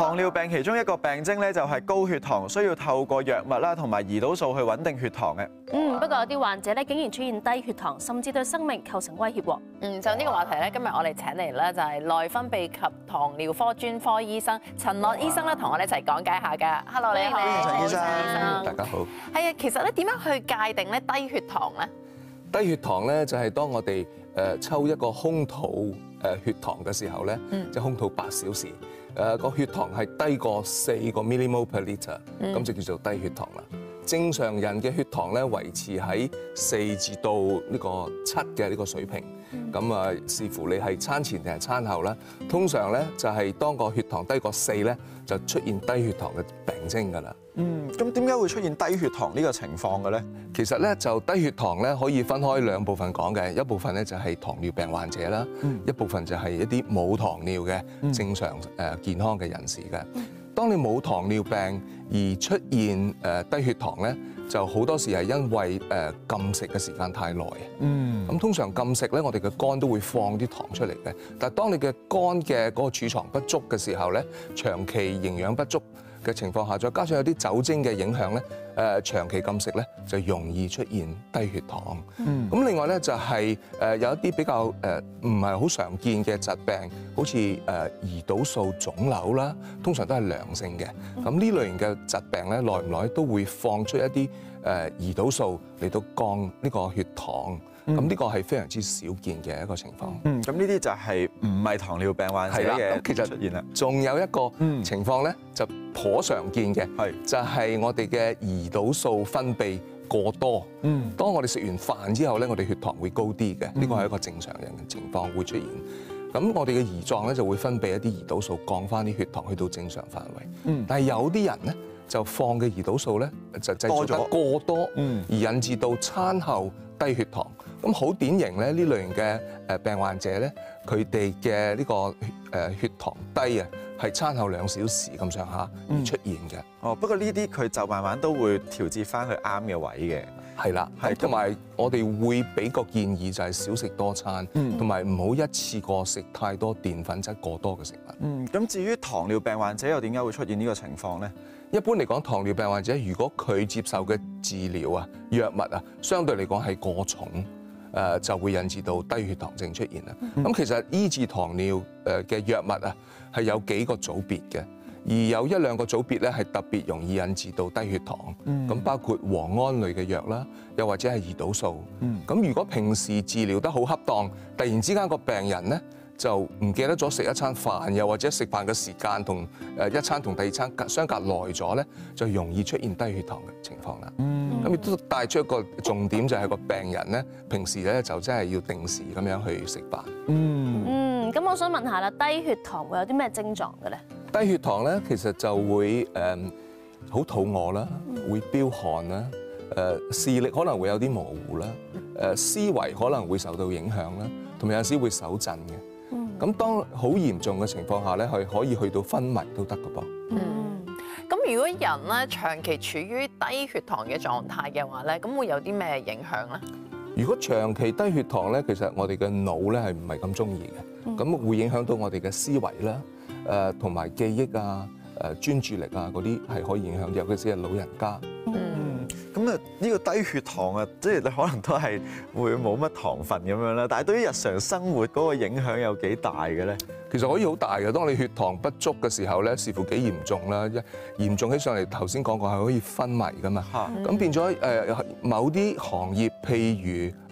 糖尿病其中一個病徵咧就係高血糖，需要透過藥物啦同埋胰島素去穩定血糖嘅。嗯，不過有啲患者咧竟然出現低血糖，甚至對生命構成威脅喎。嗯，就呢個話題咧，今日我哋請嚟咧就係內分泌及糖尿科專科醫生陳樂醫生咧，同我哋一齊講解下㗎。Hello，你好，歡迎陳醫生大家好。係啊，其實咧點樣去界定咧低血糖咧？低血糖咧就係當我哋誒抽一個空肚誒血糖嘅時候咧，即係空肚八小時，誒個血糖係低過四個 millimole per liter，咁就叫做低血糖啦。正常人嘅血糖咧維持喺四至到呢個七嘅呢個水平，咁啊視乎你係餐前定係餐後啦。通常咧就係當個血糖低過四咧，就出現低血糖嘅病徵㗎啦。嗯，咁點解會出現低血糖呢個情況嘅咧？其實咧就低血糖咧可以分開兩部分講嘅，一部分咧就係糖尿病患者啦，一部分就係一啲冇糖尿嘅正常誒健康嘅人士嘅。當你冇糖尿病而出現誒低血糖咧，就好多時係因為誒禁食嘅時間太耐。嗯，咁通常禁食咧，我哋嘅肝都會放啲糖出嚟嘅。但係當你嘅肝嘅嗰個儲藏不足嘅時候咧，長期營養不足嘅情況下，再加上有啲酒精嘅影響咧，誒長期禁食咧就容易出現低血糖。嗯咁另外咧就係誒有一啲比較誒唔係好常見嘅疾病，好似誒胰島素腫瘤啦，通常都係良性嘅。咁呢類型嘅疾病咧，耐唔耐都會放出一啲誒胰島素嚟到降呢個血糖。咁呢個係非常之少見嘅一個情況。嗯，咁呢啲就係唔係糖尿病患者嘅其實出現啦。仲有一個嗯情況咧，就頗常見嘅，係就係我哋嘅胰島素分泌過多。嗯，當我哋食完飯之後咧，我哋血糖會高啲嘅，呢個係一個正常人嘅情況會出現。咁我哋嘅胰臟咧就會分泌一啲胰島素降翻啲血糖去到正常範圍。嗯但係有啲人咧就放嘅胰島素咧就製造得過多，嗯而引致到餐後低血糖。咁好典型咧，呢類型嘅誒病患者咧，佢哋嘅呢個誒血糖低啊，係餐後兩小時咁上下出現嘅。哦，不過呢啲佢就慢慢都會調節翻去啱嘅位嘅。係啦，同埋我哋會俾個建議就係少食多餐，嗯同埋唔好一次過食太多澱粉質過多嘅食物。嗯，咁至於糖尿病患者又點解會出現呢個情況咧？一般嚟講，糖尿病患者如果佢接受嘅治療啊、藥物啊，相對嚟講係過重，誒就會引致到低血糖症出現啦。咁、其實醫治糖尿誒嘅藥物啊，係有幾個組別嘅，而有一兩個組別咧係特別容易引致到低血糖。咁、包括磺胺類嘅藥啦，又或者係胰島素。咁、如果平時治療得好恰當，突然之間個病人咧，就唔記得咗食一餐飯，又或者食飯嘅時間同誒一餐同第二餐隔相隔耐咗咧，就容易出現低血糖嘅情況啦。咁亦都帶出一個重點，就係個病人咧，平時咧就真係要定時咁樣去食飯。嗯，嗯，咁我想問下啦，低血糖會有啲咩症狀嘅咧？低血糖咧，其實就會誒好肚餓啦，會飆汗啦，誒視力可能會有啲模糊啦，誒思維可能會受到影響啦，同埋有時會手震嘅。咁當好嚴重嘅情況下咧，係可以去到昏迷都得嘅噃。嗯，咁如果人咧長期處於低血糖嘅狀態嘅話咧，咁會有啲咩影響咧？如果長期低血糖咧，其實我哋嘅腦咧係唔係咁中意嘅，咁、會影響到我哋嘅思維啦，誒同埋記憶啊、誒專注力啊嗰啲係可以影響，尤其是係老人家。嗯，咁啊呢個低血糖啊，即係你可能都係會冇乜糖分咁樣啦。但係對於日常生活嗰個影響有幾大嘅咧？其實可以好大嘅，當你血糖不足嘅時候咧，視乎幾嚴重啦，一嚴重起上嚟，頭先講過係可以昏迷噶嘛。嚇，咁變咗誒某啲行業，譬如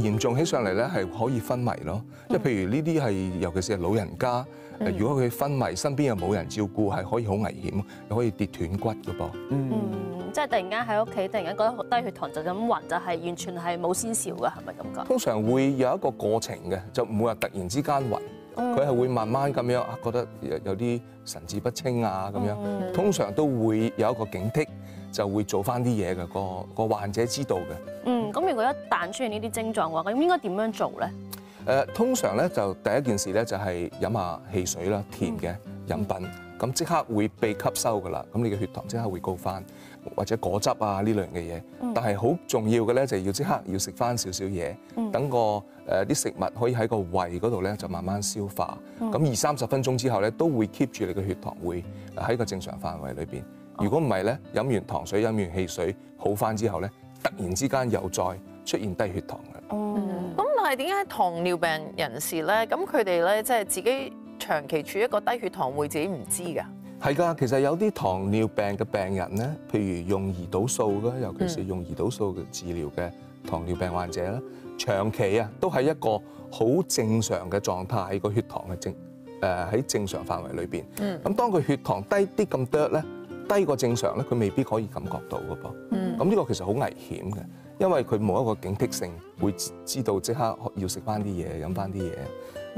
嚴重起上嚟咧，係可以昏迷咯。即係譬如呢啲係，尤其是係老人家，誒如果佢昏迷，身邊又冇人照顧，係可以好危險，又可以跌斷骨嘅噃。嗯，嗯，即係突然間喺屋企，突然間覺得低血糖就咁暈，就係完全係冇先兆嘅，係咪咁講？通常會有一個過程嘅，就唔會話突然之間暈，嗯佢係會慢慢咁樣啊，覺得有有啲神志不清啊咁樣。嗯通常都會有一個警惕，就會做翻啲嘢嘅，個個患者知道嘅。嗯，咁如果一旦出現呢啲症狀嘅話，咁應該點樣做咧？誒通常咧就第一件事咧就係飲下汽水啦，甜嘅飲品，咁即刻會被吸收噶啦，咁你嘅血糖即刻會高翻，或者果汁啊呢類嘅嘢。但係好重要嘅咧就係要即刻要食翻少少嘢，等個誒啲食物可以喺個胃嗰度咧就慢慢消化。咁二三十分鐘之後咧都會 keep 住你嘅血糖會喺個正常範圍裏邊。如果唔係咧，飲完糖水、飲完汽水好翻之後咧，突然之間又再出現低血糖嘅。咁但係點解糖尿病人士咧，咁佢哋咧即係自己長期處於一個低血糖會自己唔知㗎？係㗎，其實有啲糖尿病嘅病人咧，譬如用胰島素啦，尤其是用胰島素嘅治療嘅糖尿病患者啦，長期啊都係一個好正常嘅狀態，個血糖係正誒喺正常範圍裏邊。咁當佢血糖低啲咁多咧，低過正常咧，佢未必可以感覺到㗎噃。咁呢個其實好危險嘅，因為佢冇一個警惕性，會知知道即刻要食翻啲嘢、飲翻啲嘢，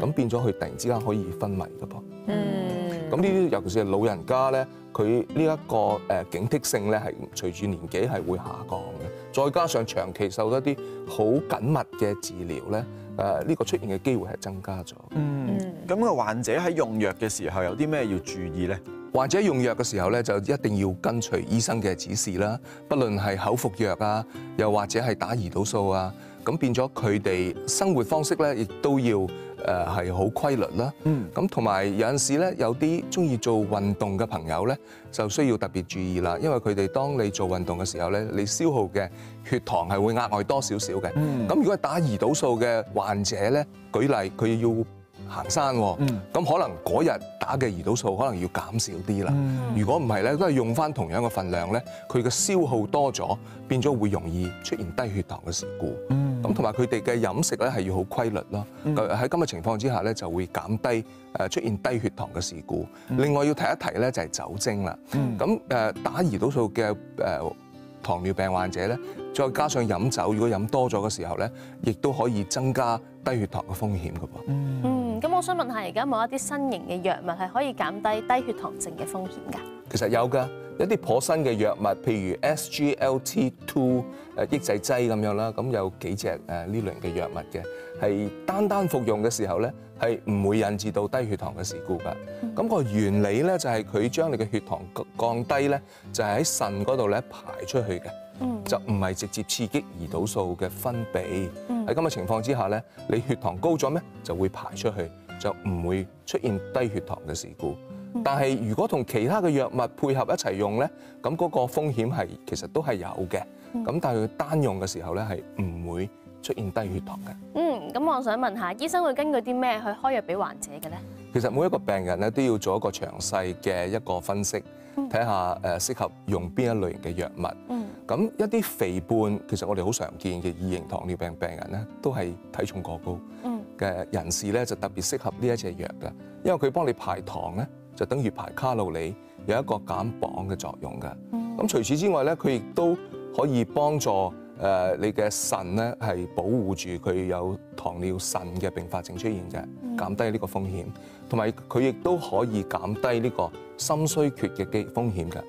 咁變咗佢突然之間可以昏迷㗎噃。嗯，咁呢啲尤其是係老人家咧，佢呢一個誒警惕性咧係隨住年紀係會下降嘅，再加上長期受一啲好緊密嘅治療咧，誒呢個出現嘅機會係增加咗。嗯，咁個患者喺用藥嘅時候有啲咩要注意咧？患者用藥嘅時候咧，就一定要跟隨醫生嘅指示啦，不論係口服藥啊，又或者係打胰島素啊，咁變咗佢哋生活方式咧，亦都要誒係好規律啦。嗯，咁同埋有陣時咧，有啲中意做運動嘅朋友咧，就需要特別注意啦，因為佢哋當你做運動嘅時候咧，你消耗嘅血糖係會額外多少少嘅。嗯咁如果係打胰島素嘅患者咧，舉例佢要行山喎，咁、嗯可能嗰日打嘅胰島素可能要減少啲啦。嗯如果唔係咧，都係用翻同樣嘅份量咧，佢嘅消耗多咗，變咗會容易出現低血糖嘅事故。嗯咁同埋佢哋嘅飲食咧係要好規律咯。喺咁嘅情況之下咧，就會減低誒出現低血糖嘅事故。另外要提一提咧就係酒精啦。嗯咁誒打胰島素嘅誒糖尿病患者咧，再加上飲酒，如果飲多咗嘅時候咧，亦都可以增加低血糖嘅風險㗎噃。嗯，咁我想問下，而家冇一啲新型嘅藥物係可以減低低血糖症嘅風險㗎？其實有㗎，一啲頗新嘅藥物，譬如 SGLT2 誒抑制劑咁樣啦，咁有幾隻誒呢類嘅藥物嘅，係單單服用嘅時候咧，係唔會引致到低血糖嘅事故㗎。咁、個原理咧就係佢將你嘅血糖降低咧，就係喺腎嗰度咧排出去嘅。嗯就唔係直接刺激胰島素嘅分泌。嗯喺咁嘅情況之下咧，你血糖高咗咩，就會排出去，就唔會出現低血糖嘅事故。但係如果同其他嘅藥物配合一齊用咧，咁嗰個風險係其實都係有嘅。咁但係佢單用嘅時候咧，係唔會出現低血糖嘅。嗯，咁我想問下，醫生會根據啲咩去開藥俾患者嘅咧？其實每一個病人咧都要做一個詳細嘅一個分析，睇下誒適合用邊一類型嘅藥物。嗯咁一啲肥胖，其實我哋好常見嘅二型糖尿病病人咧，都係體重過高。嗯。嘅人士咧，就特別適合呢一隻藥嘅，因為佢幫你排糖咧，就等於排卡路里，有一個減磅嘅作用嘅。嗯。咁除此之外咧，佢亦都可以幫助誒你嘅腎咧，係保護住佢有糖尿腎嘅併發症出現嘅，減低呢個風險，同埋佢亦都可以減低呢個心衰竭嘅機風險嘅。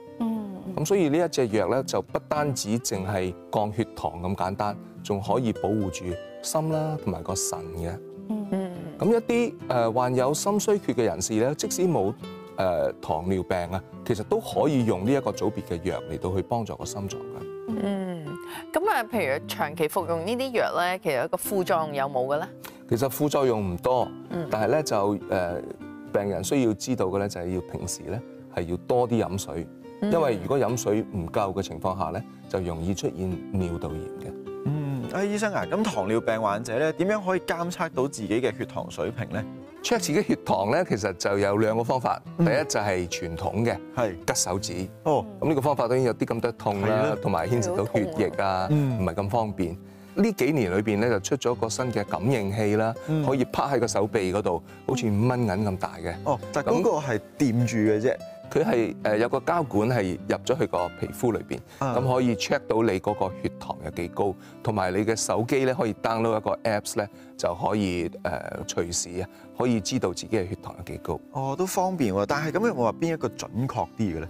嗯咁所以呢一隻藥咧就不單止淨係降血糖咁簡單，仲可以保護住心啦同埋個腎嘅。嗯咁一啲誒患有心衰竭嘅人士咧，即使冇誒糖尿病啊，其實都可以用呢一個組別嘅藥嚟到去幫助個心臟嘅。嗯，咁啊，譬如長期服用呢啲藥咧，其實個副作用有冇嘅咧？其實副作用唔多嗯，但係咧就誒病人需要知道嘅咧就係要平時咧係要多啲飲水，因為如果飲水唔夠嘅情況下咧，就容易出現尿道炎嘅。嗯，啊醫生啊，咁糖尿病患者咧點樣可以監測到自己嘅血糖水平咧？check 自己血糖咧，其實就有兩個方法。第一就係傳統嘅係拮手指，哦，咁呢個方法當然有啲咁多痛係啦啦，同埋牽涉到血液啊，嗯唔係咁方便。呢幾年裏邊咧就出咗個新嘅感應器啦，嗯可以趴喺個手臂嗰度，好似五蚊銀咁大嘅。哦，但係嗰個係掂住嘅啫。佢係誒有個膠管係入咗去個皮膚裏邊，啊咁可以 check 到你嗰個血糖有幾高，同埋你嘅手機咧可以 download 一個 apps 咧就可以誒隨時啊可以知道自己嘅血糖有幾高。哦，都方便喎，但係咁有冇話邊一個準確啲嘅咧？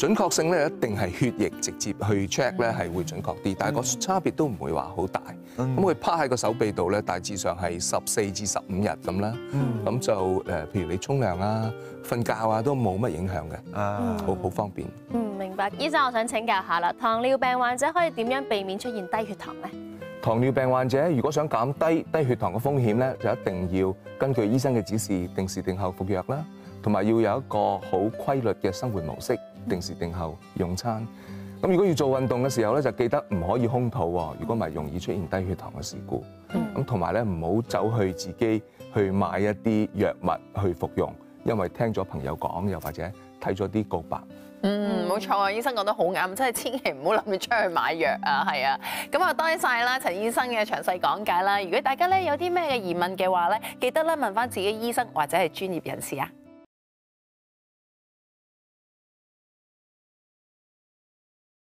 準確性咧一定係血液直接去 check 咧係會準確啲，但係個差別都唔會話好大。咁佢趴喺個手臂度咧，大致上係十四至十五日咁啦。咁就誒，譬如你沖涼啊、瞓覺啊，都冇乜影響嘅，啊，好好方便。嗯，明白。醫生，我想請教下啦，糖尿病患者可以點樣避免出現低血糖咧？糖尿病患者如果想減低低血糖嘅風險咧，就一定要根據醫生嘅指示，定時定候服藥啦，同埋要有一個好規律嘅生活模式，定時定候用餐。咁如果要做運動嘅時候咧，就記得唔可以空肚喎，如果唔係容易出現低血糖嘅事故。咁同埋咧，唔好走去自己去買一啲藥物去服用，因為聽咗朋友講，又或者睇咗啲告白。嗯，冇錯啊，醫生講得好啱，真係千祈唔好諗住出去買藥啊，係啊。咁啊，多謝晒啦，陳醫生嘅詳細講解啦。如果大家咧有啲咩嘅疑問嘅話咧，記得咧問翻自己醫生或者係專業人士啊。